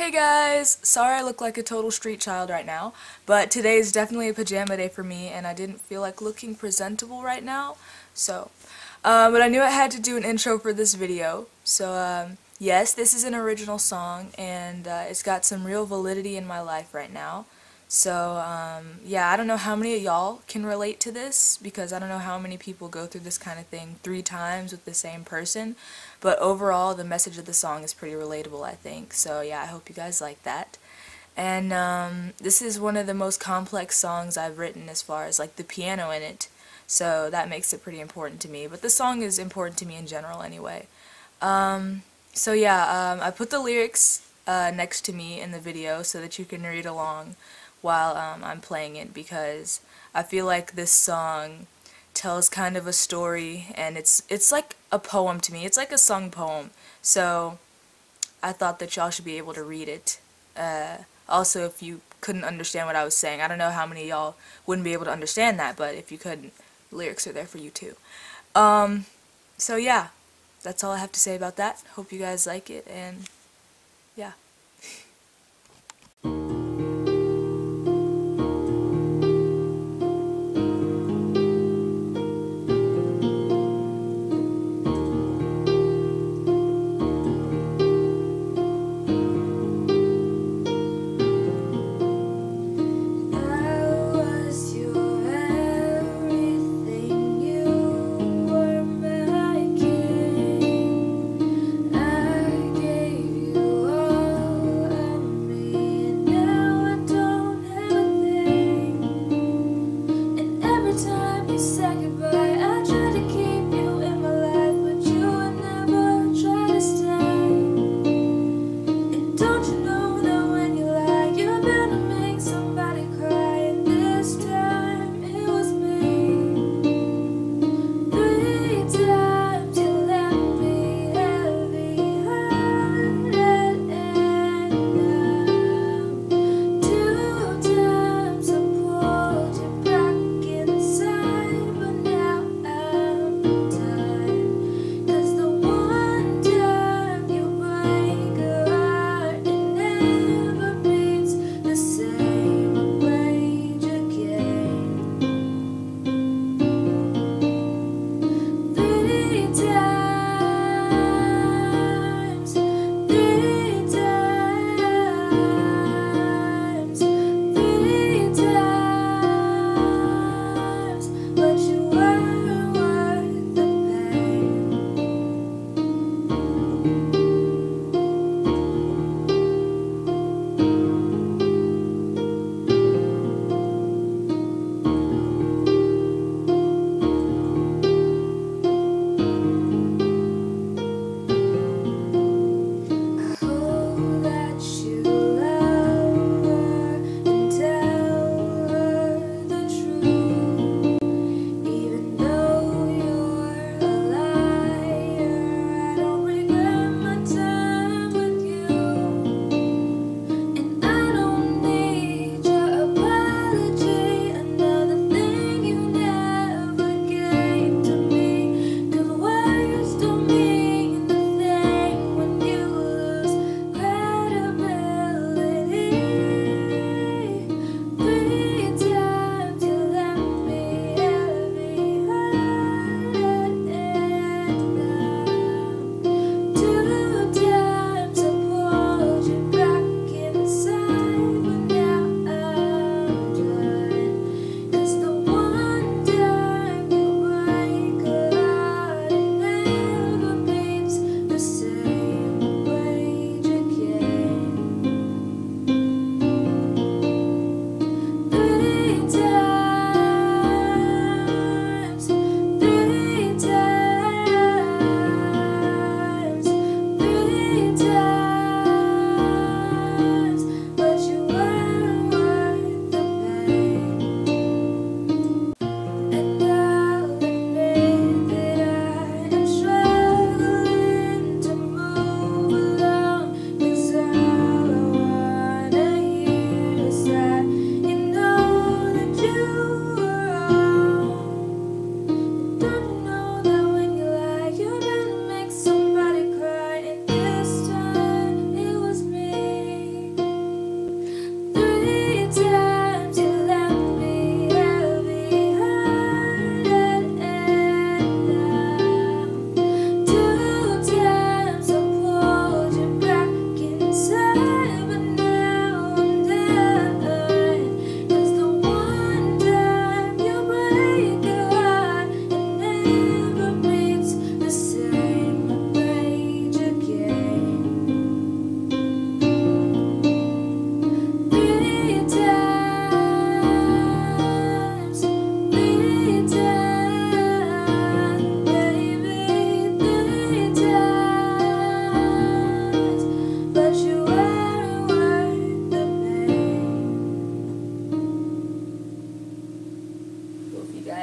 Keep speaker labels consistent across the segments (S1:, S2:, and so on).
S1: Hey guys! Sorry I look like a total street child right now, but today is definitely a pajama day for me and I didn't feel like looking presentable right now, so. Uh, but I knew I had to do an intro for this video, so um, yes, this is an original song and uh, it's got some real validity in my life right now. So, um, yeah, I don't know how many of y'all can relate to this, because I don't know how many people go through this kind of thing three times with the same person, but overall, the message of the song is pretty relatable, I think. So, yeah, I hope you guys like that. And, um, this is one of the most complex songs I've written as far as, like, the piano in it, so that makes it pretty important to me. But the song is important to me in general, anyway. Um, so, yeah, um, I put the lyrics uh, next to me in the video so that you can read along while um, I'm playing it because I feel like this song tells kind of a story and it's it's like a poem to me. It's like a sung poem. So I thought that y'all should be able to read it. Uh, also, if you couldn't understand what I was saying, I don't know how many y'all wouldn't be able to understand that, but if you couldn't, lyrics are there for you too. Um, so yeah, that's all I have to say about that. Hope you guys like it, and.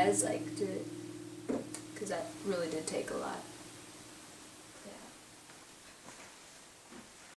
S1: guys liked because that really did take a lot.